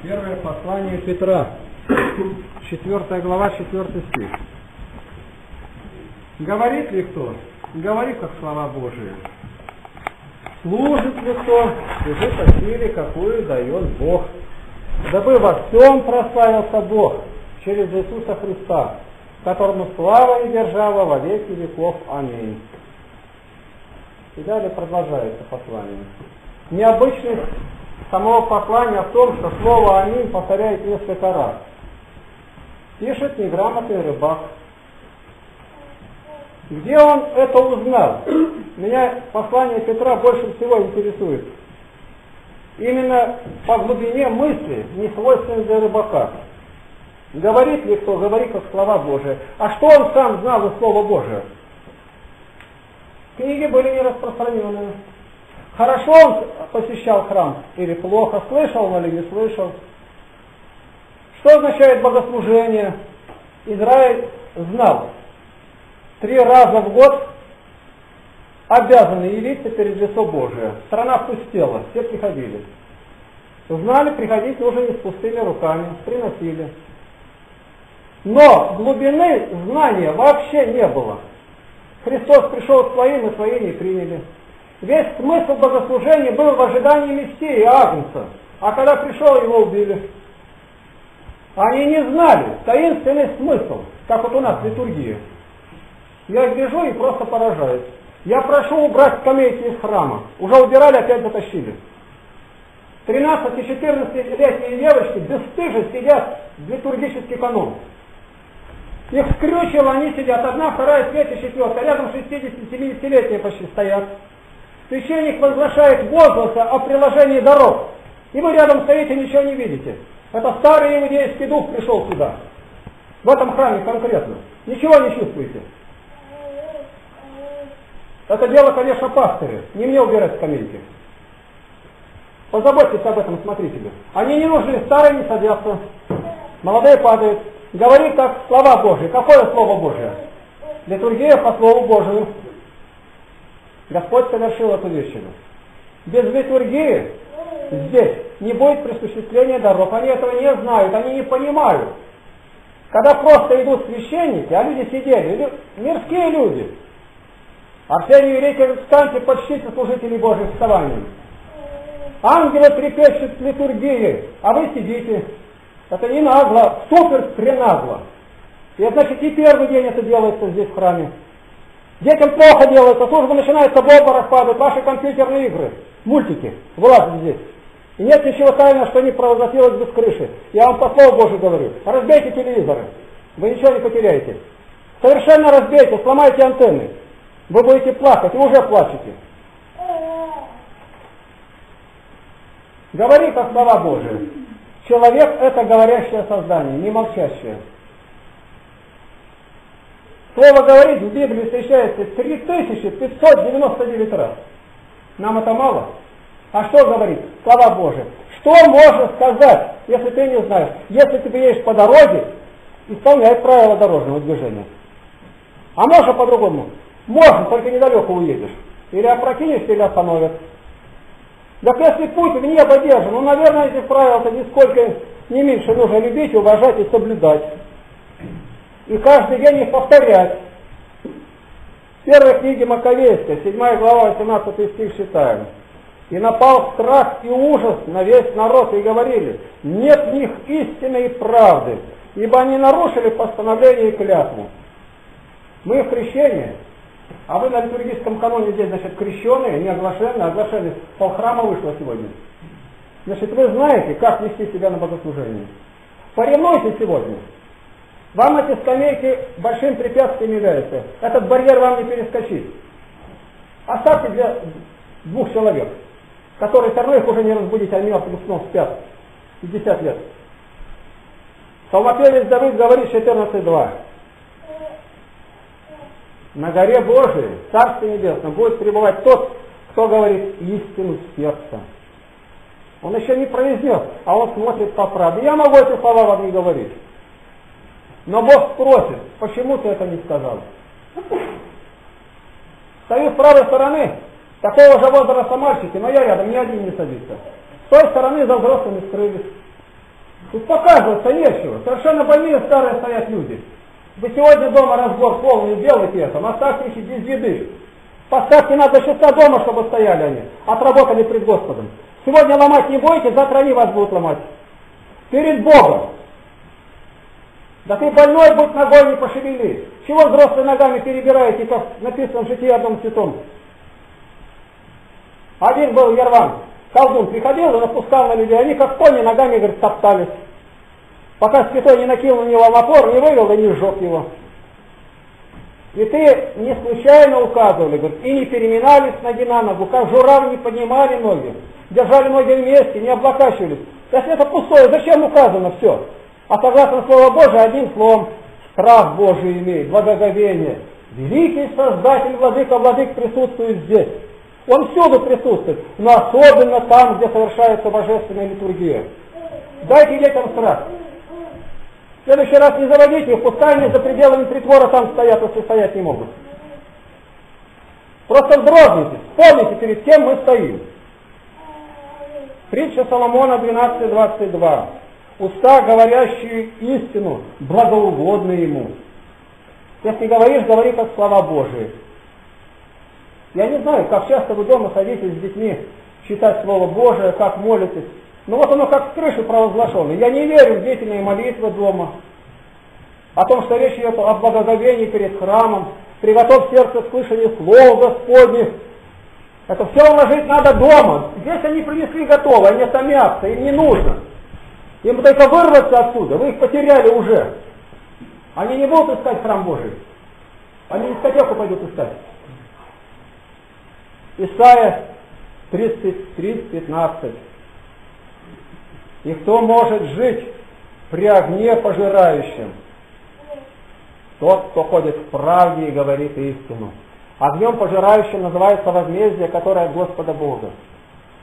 Первое послание Петра, 4 глава, 4 стих. Говорит ли кто? Говорит, как слова Божии. Служит ли кто? Служит по силе, какую дает Бог. Дабы во всем прославился Бог через Иисуса Христа, которому слава и держава во веки веков. Аминь. И далее продолжается послание. Необычность самого послания в том, что слово «Аминь» повторяет несколько раз. Пишет неграмотный рыбак. Где он это узнал? Меня послание Петра больше всего интересует. Именно по глубине мысли, не свойственной для рыбака. Говорит ли кто, говорит как слова Божие. А что он сам знал из Слова Божия? Книги были не распространены. Хорошо он посещал храм или плохо, слышал он или не слышал. Что означает богослужение? Израиль знал. Три раза в год обязаны явиться перед лицо Божие. Страна пустела, все приходили. Знали, приходить нужно не с пустыми руками, приносили. Но глубины знания вообще не было. Христос пришел к своим, и свои не приняли. Весь смысл богослужения был в ожидании Мессии, Агнца. А когда пришел, его убили. Они не знали таинственный смысл, как вот у нас в литургии. Я гляжу и просто поражаюсь. Я прошу убрать скамейки из храма. Уже убирали, опять затащили. 13 и 14-летние девочки бесстыжи сидят в литургический канон. Их скрючило, они сидят, одна, вторая, третья, четвертая, рядом 60-70-летние почти стоят. Священник возглашает возгласа о приложении дорог. И вы рядом стоите, ничего не видите. Это старый иудейский дух пришел сюда. В этом храме конкретно. Ничего не чувствуете. Это дело, конечно, пастыря. Не мне убирать скамейки. Позаботьтесь об этом смотрители. Они не нужны, старые не садятся. Молодые падают. Говорит как слова Божьи. Какое слово Божье? Литургия по Слову Божию. Господь совершил эту вещь. Без литургии здесь не будет присуществления даров. Они этого не знают, они не понимают. Когда просто идут священники, а люди сидели, мирские люди, а все неверите, встаньте, почтите служителей Божьих вставанием. Ангелы трепещут литургии, а вы сидите. Это не нагло, супер пренагло. И значит и первый день это делается здесь в храме. Детям плохо делается, служба начинается, бомба распадает, ваши компьютерные игры, мультики вылазят здесь. И нет ничего тайного, что не провозгласилось без крыши. Я вам по слову Божию говорю. Разбейте телевизоры. Вы ничего не потеряете. Совершенно разбейте, сломайте антенны. Вы будете плакать и уже плачете. Говори как слова Божие. Человек это говорящее создание, не молчащее. Слово говорить в Библии встречается 3599 раз. Нам это мало? А что говорит? Слова Божие. Что можно сказать, если ты не знаешь? Если ты едешь по дороге, исполняй правила дорожного движения. А можно по-другому? Можно, только недалеко уедешь. Или опрокинешься, или остановят. Так если путь в небо держен, ну, наверное, этих правил-то нисколько не меньше нужно любить, уважать и соблюдать и каждый день их повторять. В первой книге Маковейской, 7 глава, 18 стих читаем. И напал страх и ужас на весь народ, и говорили, нет в них истины и правды, ибо они нарушили постановление и клятву. Мы в крещении, а вы на литургическом каноне здесь, значит, крещенные, не оглашенные, оглашенные, полхрама вышло сегодня. Значит, вы знаете, как вести себя на богослужении. Поревнуйте сегодня. Вам эти скамейки большим препятствием являются. Этот барьер вам не перескочить. Оставьте для двух человек, которые их уже не разбудить, они мертвым сном спят 50 лет. Псалмопевец Давид говорит 14.2. На горе Божией, Царстве Небесном, будет пребывать тот, кто говорит истину в сердце. Он еще не произнес, а он смотрит по правде. Я могу эти слова вам не говорить. Но Бог спросит, почему ты это не сказал? Стою с правой стороны, такого же возраста мальчики, но я рядом, ни один не садится. С той стороны за взрослыми скрылись. Тут показываться нечего. Совершенно больные старые стоят люди. Вы сегодня дома разбор полный делаете это, оставьте их без еды. Поставьте на до часа дома, чтобы стояли они. Отработали пред Господом. Сегодня ломать не будете, завтра они вас будут ломать. Перед Богом. Да ты больной, будь ногой не пошевели. Чего взрослые ногами перебираете, как написано в житии одном святом? Один был Ерван, колдун приходил и напускал на людей, они как кони ногами, говорит, топтались. Пока святой не накинул на него напор, не вывел и не сжег его. И ты не случайно указывали, говорит, и не переминались ноги на ногу, как журавли не поднимали ноги, держали ноги вместе, не облокачивались. Если это пустое, зачем указано все? А согласно Слову Божие, одним словом, страх Божий имеет, благоговение. Великий Создатель, Владыка, Владык присутствует здесь. Он всюду присутствует, но особенно там, где совершается божественная литургия. Дайте детям страх. В следующий раз не заводите их, пускай они за пределами притвора там стоят, если стоять не могут. Просто вздрогните, вспомните, перед кем мы стоим. Притча Соломона 12.22. Уста, говорящие истину, благоугодны ему. Если говоришь, говори как слова Божии. Я не знаю, как часто вы дома садитесь с детьми читать Слово Божие, как молитесь. Но вот оно как с крыши провозглашено. Я не верю в деятельные молитвы дома. О том, что речь идет о благоговении перед храмом. Приготовь сердце к слышанию слов Господних. Это все уложить надо дома. Здесь они принесли готово, они томятся, им не нужно. Им только вырваться отсюда, вы их потеряли уже. Они не будут искать храм Божий. Они дискотеку пойдут искать. Исайя 33, 15. И кто может жить при огне пожирающем? Тот, кто ходит в правде и говорит истину. Огнем пожирающим называется возмездие, которое от Господа Бога.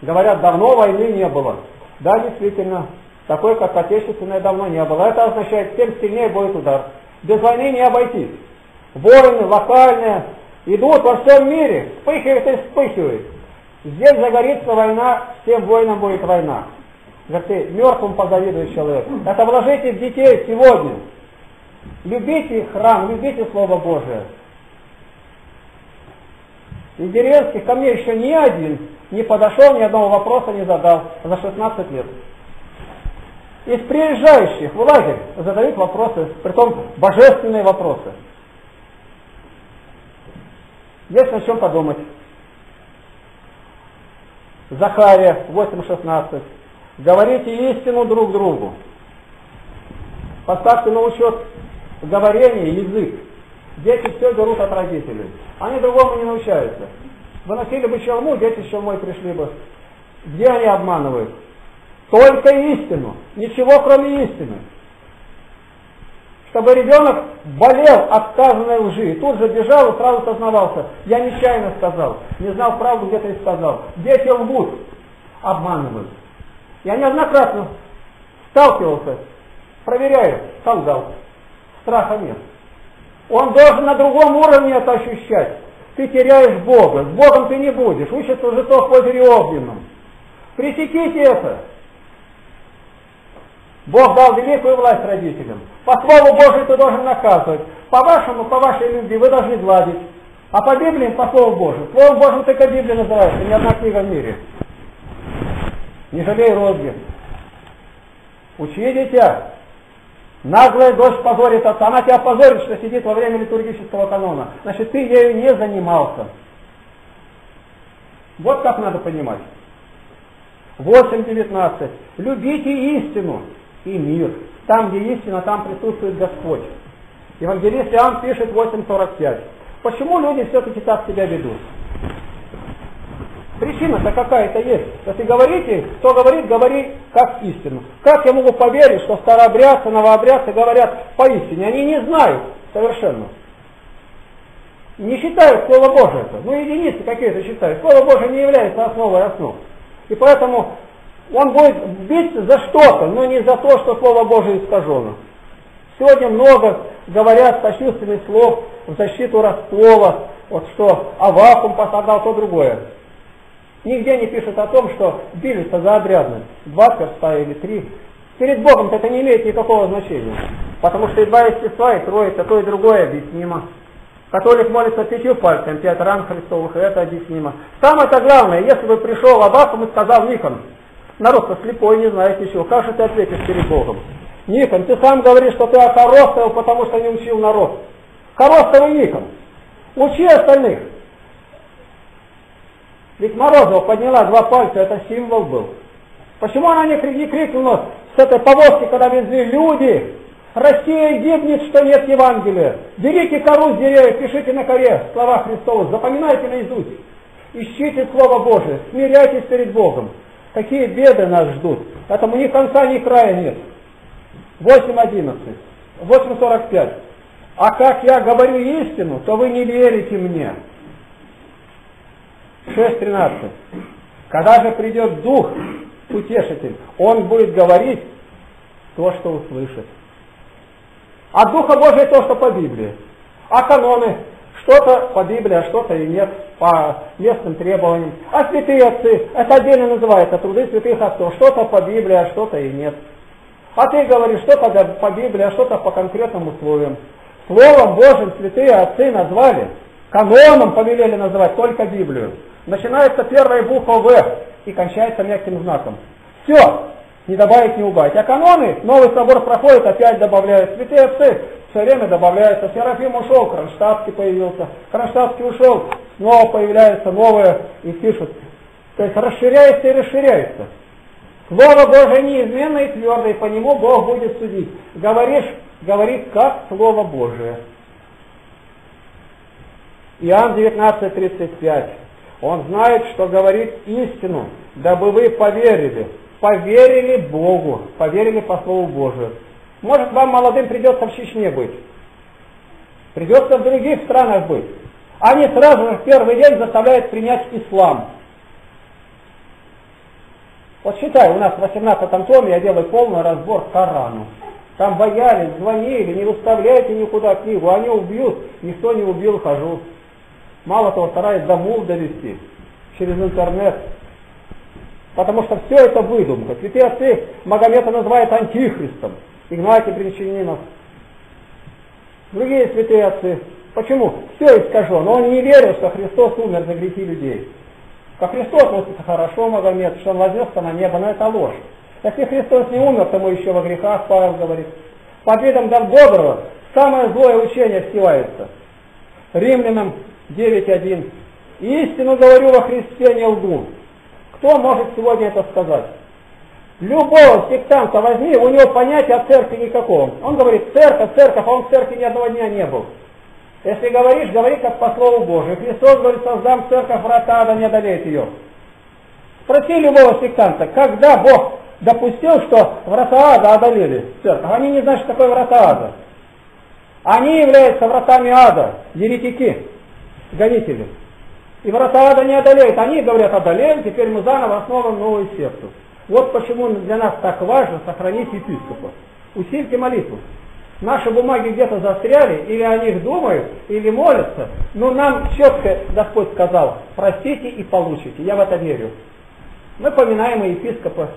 Говорят, давно войны не было. Да, действительно, такой, как отечественная, давно не было. Это означает, тем сильнее будет удар. Без войны не обойтись. Войны локальные идут во всем мире, вспыхивают и вспыхивают. Здесь загорится война, всем воинам будет война. Говорит, ты мертвым позавидуешь человек. Это вложите в детей сегодня. Любите храм, любите Слово Божие. Из деревенских ко мне еще ни один не подошел, ни одного вопроса не задал за 16 лет. Из приезжающих в лагерь задают вопросы, притом божественные вопросы. Есть о чем подумать. Захария 8.16. Говорите истину друг другу. Поставьте на учет говорение, язык. Дети все берут от родителей. Они другому не научаются. Выносили бы челму, дети с челмой пришли бы. Где они обманывают? Только истину. Ничего кроме истины. Чтобы ребенок болел от сказанной лжи. И тут же бежал и сразу сознавался. Я нечаянно сказал. Не знал правду, где-то и сказал. Дети лгут. Обманывают. Я неоднократно сталкивался. Проверяю. Солгал. Страха нет. Он должен на другом уровне это ощущать. Ты теряешь Бога. С Богом ты не будешь. Учится лжецов в озере Огненном. Пресеките это. Бог дал великую власть родителям. По Слову Божию ты должен наказывать. По вашему, по вашей любви вы должны гладить. А по Библии, по Слову Божию. Словом Божьим только Библия называется, ни одна книга в мире. Не жалей розги. Учи дитя. Наглая дочь позорит отца. Она тебя позорит, что сидит во время литургического канона. Значит, ты ею не занимался. Вот как надо понимать. 8.19. Любите истину и мир. Там, где истина, там присутствует Господь. Евангелист Иоанн пишет 8.45. Почему люди все-таки так себя ведут? Причина-то какая-то есть. Если говорите, кто говорит, говори как истину. Как я могу поверить, что старообрядцы, новообрядцы говорят поистине? Они не знают совершенно. Не считают Слово Божие это. Ну, единицы какие-то считают. Слово Божие не является основой основ. И поэтому он будет биться за что-то, но не за то, что Слово Божие искажено. Сегодня много говорят сочувственных слов в защиту раскола, вот что Авакум пострадал, то другое. Нигде не пишут о том, что бились за обрядность. Два перста или три. Перед Богом это не имеет никакого значения. Потому что и два естества, и трое, то и другое объяснимо. Католик молится пятью пальцами, пять ран Христовых, это объяснимо. Самое-то главное, если бы пришел Аббасом и сказал Никон, народ-то слепой, не знает ничего, как же ты ответишь перед Богом? Никон, ты сам говоришь, что ты окоростовал, потому что не учил народ. Коростовый Никон, учи остальных. Ведь Морозова подняла два пальца, это символ был. Почему она не, не крикнула с этой повозки, когда везли люди, Россия гибнет, что нет Евангелия. Берите кору с деревьев, пишите на коре слова Христовы, запоминайте наизусть. Ищите Слово Божие, смиряйтесь перед Богом. Какие беды нас ждут. Этому ни конца, ни края нет. 8.11, 8.45. А как я говорю истину, то вы не верите мне. 6.13. Когда же придет Дух, Утешитель, Он будет говорить то, что услышит. От Духа Божия то, что по Библии. А каноны, что-то по Библии, а что-то и нет, по местным требованиям. А святые отцы, это отдельно называется, труды святых отцов, что-то по Библии, а что-то и нет. А ты говоришь, что-то по Библии, а что-то по конкретным условиям. Словом Божьим святые отцы назвали, каноном повелели называть только Библию. Начинается первая буква В и кончается мягким знаком. Все, не добавить, не убавить. А каноны, новый собор проходит, опять добавляют. Святые отцы все время добавляются. Серафим ушел, Кронштадтский появился. Кронштадтский ушел, снова появляется новое и пишут. То есть расширяется и расширяется. Слово Божие неизменно и твердо, и по нему Бог будет судить. Говоришь, говорит как Слово Божие. Иоанн 19.35. Он знает, что говорит истину, дабы вы поверили поверили Богу, поверили по Слову Божию. Может, вам, молодым, придется в Чечне быть. Придется в других странах быть. Они сразу же в первый день заставляют принять ислам. Вот считай, у нас в 18 томе я делаю полный разбор Корану. Там боялись, звонили, не выставляйте никуда книгу, они убьют, никто не убил, хожу. Мало того, стараюсь до мул довести через интернет. Потому что все это выдумка. Святые отцы Магомета называют антихристом. Игнатий Бринчанинов. Другие святые отцы. Почему? Все искажено. Он не верил, что Христос умер за грехи людей. Ко Христу относится хорошо Магомед, что он вознесся на небо, но это ложь. Если Христос не умер, то мы еще во грехах, Павел говорит. Под видом дом доброго самое злое учение всевается. Римлянам 9.1. Истину говорю во Христе не лгу. Кто может сегодня это сказать? Любого сектанта возьми, у него понятия о церкви никакого. Он говорит, церковь, церковь, а он в церкви ни одного дня не был. Если говоришь, говори как по Слову Божию. Христос говорит, создам церковь, врата ада не одолеет ее. Спроси любого сектанта, когда Бог допустил, что врата ада одолели церковь. Они не знают, что такое врата ада. Они являются вратами ада, еретики, гонители. И врата ада не одолеют. Они говорят, одолеем, теперь мы заново основываем новую секту. Вот почему для нас так важно сохранить епископа. Усильте молитву. Наши бумаги где-то застряли, или о них думают, или молятся, но нам четко Господь сказал, простите и получите. Я в это верю. Мы поминаем и епископа,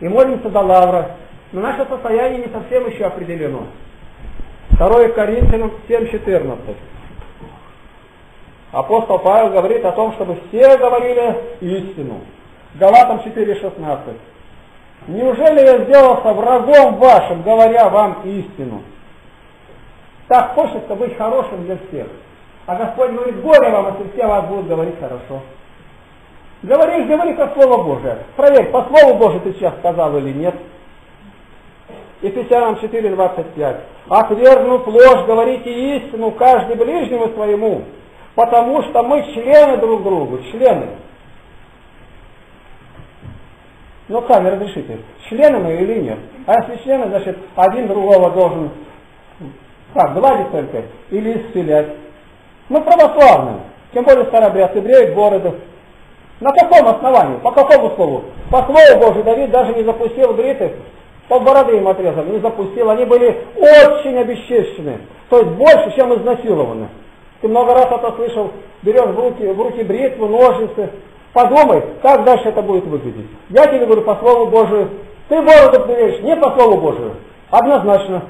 и молимся до лавра, но наше состояние не совсем еще определено. 2 Коринфянам 7.14. Апостол Павел говорит о том, чтобы все говорили истину. Галатам 4.16. Неужели я сделался врагом вашим, говоря вам истину? Так хочется быть хорошим для всех. А Господь говорит, горе вам, если все вас будут говорить хорошо. Говори, говори как Слово Божие. Проверь, по Слову Божию ты сейчас сказал или нет. Ефесянам 4.25. Отвергнув ложь, говорите истину каждый ближнему своему, Потому что мы члены друг другу, члены. Ну, сами разрешите, члены мы или нет? А если члены, значит, один другого должен как, гладить только или исцелять. Мы православные, тем более старобрядцы, бреют бороду. На каком основании? По какому слову? По слову Божию Давид даже не запустил бритых, по бороды им отрезал, не запустил. Они были очень обесчещены, то есть больше, чем изнасилованы. Ты много раз это слышал, берешь в руки, в руки бритву, ножницы. Подумай, как дальше это будет выглядеть. Я тебе говорю по Слову Божию, Ты бороду берешь не по Слову Божию, однозначно.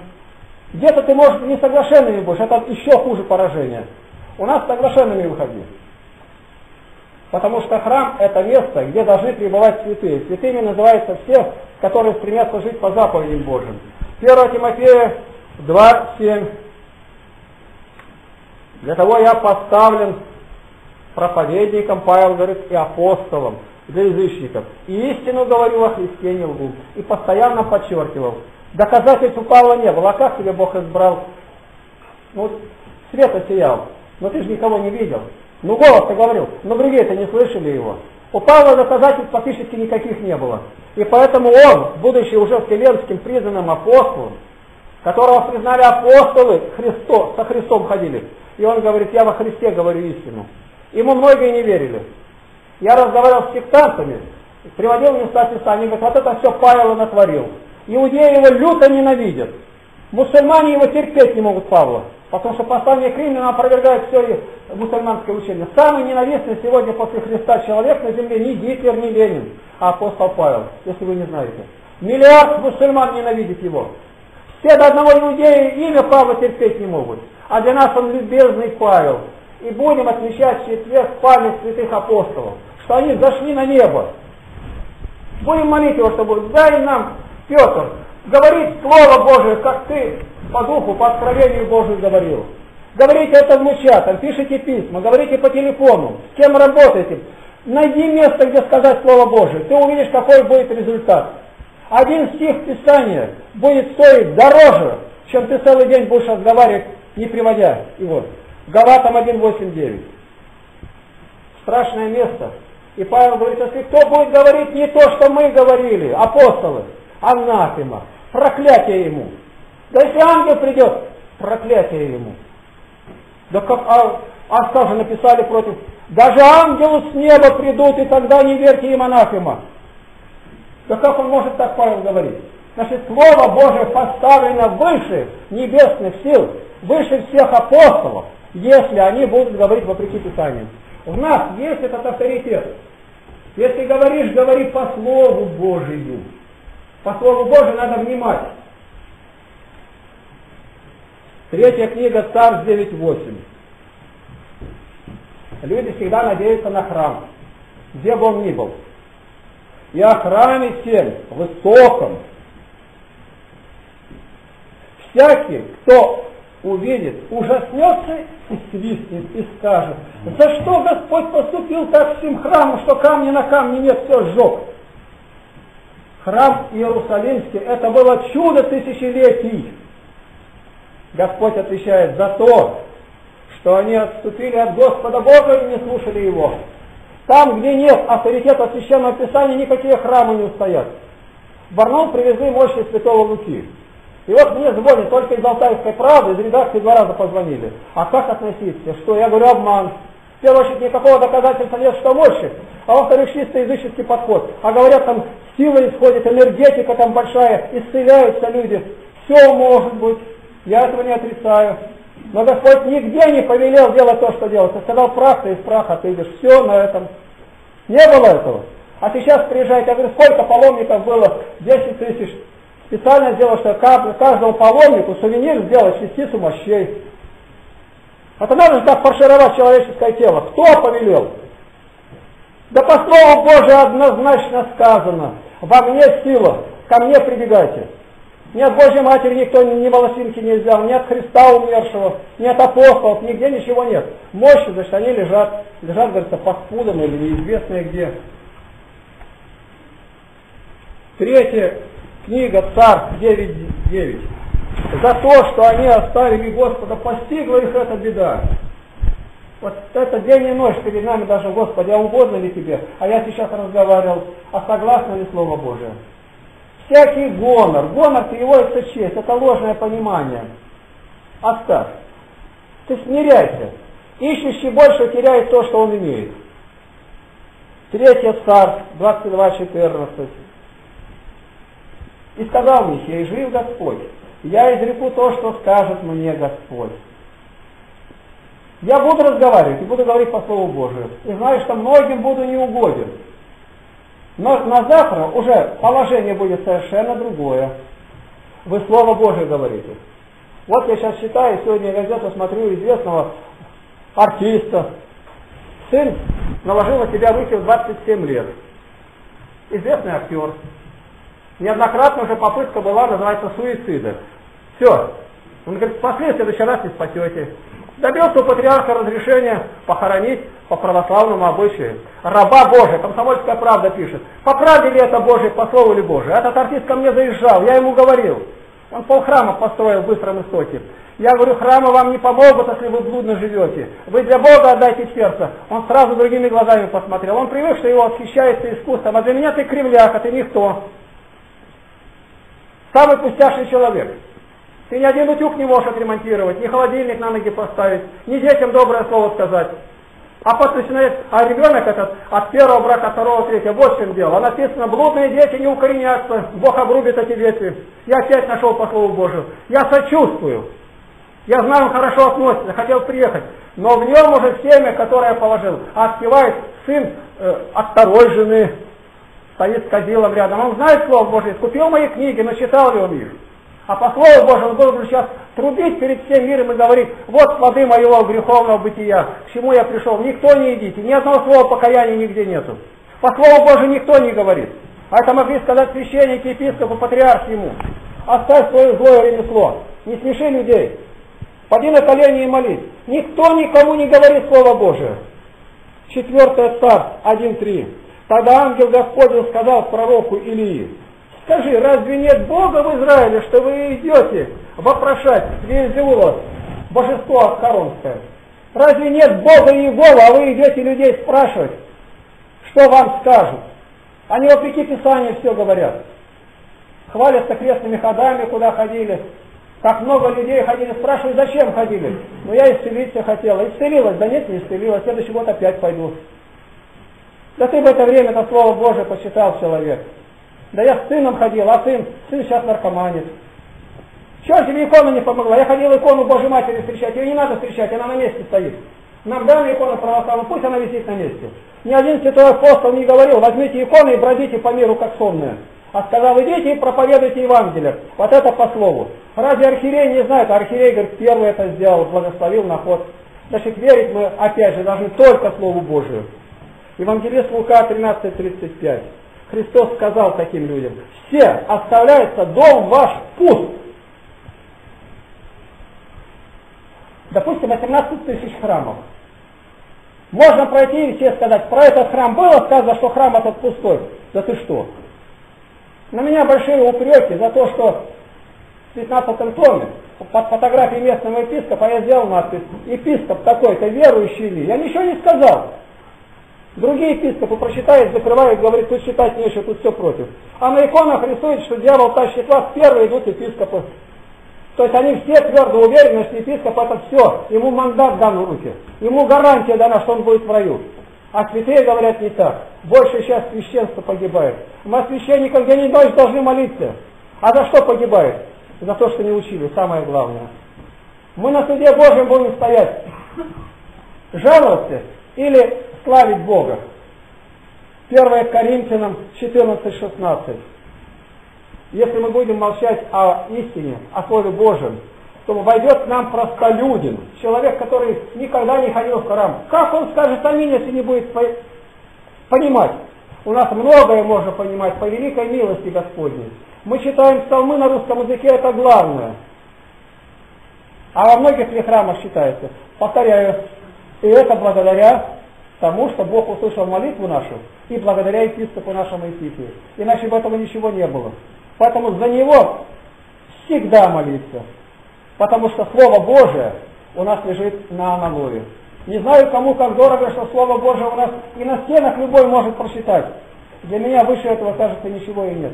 Где-то ты, может, не соглашенными будешь, это еще хуже поражение. У нас соглашенными выходи. Потому что храм это место, где должны пребывать святые. Святыми называются все, которые стремятся жить по заповедям Божьим. 1 Тимофея 2.7. Для того я поставлен проповедником, Павел говорит, и апостолом для язычников. И истину говорю о Христе не лгу. И постоянно подчеркивал. Доказательств у Павла не было. А как тебе Бог избрал? Ну, свет сиял, но ты же никого не видел. Ну, голос-то говорил, но другие-то не слышали его. У Павла доказательств фактически никаких не было. И поэтому он, будучи уже вселенским признанным апостолом, которого признали апостолы, Христо, со Христом ходили, и он говорит, я во Христе говорю истину. Ему многие не верили. Я разговаривал с сектантами, приводил места Писания, говорит, вот это все Павел натворил. Иудеи его люто ненавидят. Мусульмане его терпеть не могут Павла, потому что послание к римлянам опровергает все мусульманское учение. Самый ненавистный сегодня после Христа человек на земле не Гитлер, не Ленин, а апостол Павел, если вы не знаете. Миллиард мусульман ненавидит его. Все до одного иудея имя Павла терпеть не могут. А для нас он любезный Павел. И будем отмечать в четверг память святых апостолов, что они зашли на небо. Будем молить его, чтобы дай нам, Петр, говорить Слово Божие, как ты по духу, по откровению Божию говорил. Говорите это внучатам, пишите письма, говорите по телефону, с кем работаете. Найди место, где сказать Слово Божие. Ты увидишь, какой будет результат. Один стих Писания будет стоить дороже, чем ты целый день будешь разговаривать, не приводя его. Галатам 1.8.9. Страшное место. И Павел говорит, если кто будет говорить не то, что мы говорили, апостолы, анафема, проклятие ему. Да если ангел придет, проклятие ему. Да как, а, а что написали против? Даже ангелы с неба придут, и тогда не верьте им анафема. Да как он может так, Павел говорить? Значит, Слово Божие поставлено выше небесных сил, выше всех апостолов, если они будут говорить вопреки Писанию. У нас есть этот авторитет. Если говоришь, говори по Слову Божию. По Слову Божию надо внимать. Третья книга Царь 9.8. Люди всегда надеются на храм, где бы он ни был. И о храме всем, высоком. Всякий, кто увидит, ужаснется и свистнет и скажет, за что Господь поступил так этим храмом, что камни на камне нет, все сжег. Храм Иерусалимский, это было чудо тысячелетий. Господь отвечает за то, что они отступили от Господа Бога и не слушали Его. Там, где нет авторитета Священного Писания, никакие храмы не устоят. В Барнаул привезли мощи Святого Луки. И вот мне звонят только из Алтайской правды, из редакции два раза позвонили. А как относиться? Что? Я говорю, обман. В первую очередь, никакого доказательства нет, что мощи. А во-вторых, чисто языческий подход. А говорят, там сила исходит, энергетика там большая, исцеляются люди. Все может быть. Я этого не отрицаю. Но Господь нигде не повелел делать то, что делать. Он сказал, прах ты из праха ты идешь. Все на этом. Не было этого. А сейчас приезжаете, я говорю, сколько паломников было? 10 тысяч специально сделал, что каждому паломнику сувенир сделать частицу мощей. Это надо же так фаршировать человеческое тело. Кто повелел? Да по слову Божию однозначно сказано. Во мне сила, ко мне прибегайте. Ни от Божьей Матери никто ни волосинки не взял, ни от Христа умершего, ни от апостолов, нигде ничего нет. Мощи, значит, они лежат, лежат, говорится, под спудом или неизвестно где. Третье, Книга Царств 9.9. За то, что они оставили Господа, постигла их эта беда. Вот это день и ночь перед нами даже, Господи, а угодно ли тебе? А я сейчас разговаривал, а согласно ли Слово Божие? Всякий гонор, гонор переводится честь, это ложное понимание. Оставь. Ты смиряйся. Ищущий больше теряет то, что он имеет. Третье царь, 22.14. И сказал Михей, жив Господь, я изреку то, что скажет мне Господь. Я буду разговаривать и буду говорить по Слову Божию. И знаю, что многим буду неугоден. Но на завтра уже положение будет совершенно другое. Вы Слово Божие говорите. Вот я сейчас читаю, сегодня газету смотрю известного артиста. Сын наложил на себя руки в 27 лет. Известный актер. Неоднократно уже попытка была, называется, суицида. Все. Он говорит, спасли, в следующий раз не спасете. Добился у патриарха разрешения похоронить по православному обычаю. Раба Божия, комсомольская правда пишет. По правде ли это Божий, по слову ли Божий? Этот артист ко мне заезжал, я ему говорил. Он полхрама построил в быстром истоке. Я говорю, храмы вам не помогут, если вы блудно живете. Вы для Бога отдайте сердце. Он сразу другими глазами посмотрел. Он привык, что его восхищается искусством. А для меня ты кривляк, а ты никто. Самый пустяшный человек. Ты ни один утюг не можешь отремонтировать, ни холодильник на ноги поставить, ни детям доброе слово сказать. А после начинает, а ребенок этот от первого брака, второго, третьего, вот в чем дело. А написано, блудные дети не укоренятся, Бог обрубит эти ветви. Я опять нашел по Слову Божию. Я сочувствую. Я знаю, он хорошо относится, хотел приехать. Но в нем уже семя, которое я положил, отпевает сын э, от второй жены, стоит с кадилом рядом. Он знает Слово Божие, купил мои книги, но читал ли он их? А по Слову Божьему он должен сейчас трубить перед всем миром и говорить, вот плоды моего греховного бытия, к чему я пришел. Никто не идите, ни одного слова покаяния нигде нету. По Слову Божьему никто не говорит. А это могли сказать священники, епископы, патриарх ему. Оставь свое злое ремесло, не смеши людей. Поди на колени и молись. Никто никому не говорит Слово Божие. Четвертое царь 1.3. Тогда ангел Господень сказал пророку Илии, Скажи, разве нет Бога в Израиле, что вы идете вопрошать Вельзевула, божество Аскаронское? Разве нет Бога Иегова, а вы идете людей спрашивать, что вам скажут? Они вопреки Писанию все говорят. Хвалятся крестными ходами, куда ходили. Как много людей ходили, спрашивают, зачем ходили? Ну я исцелиться хотела. Исцелилась, да нет, не исцелилась, в следующий год опять пойду. Да ты в это время это Слово Божие почитал человек. Да я с сыном ходил, а сын, сын сейчас наркоманит. Чего тебе икона не помогла? Я ходил икону Божьей Матери встречать, ее не надо встречать, она на месте стоит. Нам дали икону православную, пусть она висит на месте. Ни один святой апостол не говорил, возьмите икону и бродите по миру как сонные. А сказал, идите и проповедуйте Евангелие. Вот это по слову. Разве архиерей не знает? Архиерей, говорит, первый это сделал, благословил на ход. Значит, верить мы, опять же, должны только Слову Божию. Евангелист Лука 13.35. Христос сказал таким людям, все оставляется дом ваш пуст. Допустим, 18 тысяч храмов. Можно пройти и все сказать, про этот храм было сказано, что храм этот пустой. Да ты что? На меня большие упреки за то, что в 15 томе под фотографией местного епископа я сделал надпись «Епископ такой-то, верующий ли?» Я ничего не сказал. Другие епископы прочитают, закрывают, говорят, тут читать нечего, тут все против. А на иконах рисует, что дьявол тащит вас, первые идут епископы. То есть они все твердо уверены, что епископ это все, ему мандат дан в руки, ему гарантия дана, что он будет в раю. А святые говорят не так. Больше сейчас священство погибает. Мы о священниках где не должны молиться. А за что погибает? За то, что не учили, самое главное. Мы на суде Божьем будем стоять. Жаловаться или славить Бога. 1 Коринфянам 14-16. Если мы будем молчать о истине, о Слове Божьем, то войдет к нам простолюдин, человек, который никогда не ходил в храм. Как он скажет аминь, если не будет понимать? У нас многое можно понимать по великой милости Господней. Мы читаем псалмы на русском языке, это главное. А во многих ли храмах считается? Повторяю, и это благодаря тому, что Бог услышал молитву нашу и благодаря епископу нашему Ефифию. Иначе бы этого ничего не было. Поэтому за него всегда молиться. Потому что Слово Божие у нас лежит на аналое. Не знаю, кому как дорого, что Слово Божие у нас и на стенах любой может прочитать. Для меня выше этого, кажется, ничего и нет.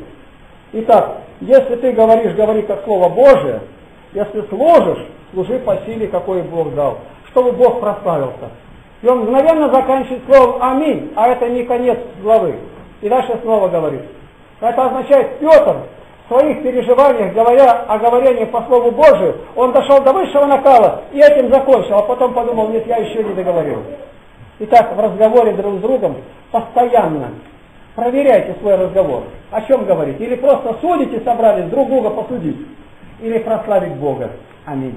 Итак, если ты говоришь, говори как Слово Божие, если служишь, служи по силе, какой Бог дал, чтобы Бог прославился. И он мгновенно заканчивает словом «Аминь», а это не конец главы. И дальше снова говорит. Это означает, Петр в своих переживаниях, говоря о говорении по Слову Божию, он дошел до высшего накала и этим закончил, а потом подумал, нет, я еще не договорил. Итак, в разговоре друг с другом постоянно проверяйте свой разговор. О чем говорите? Или просто судите, собрались друг друга посудить? Или прославить Бога? Аминь.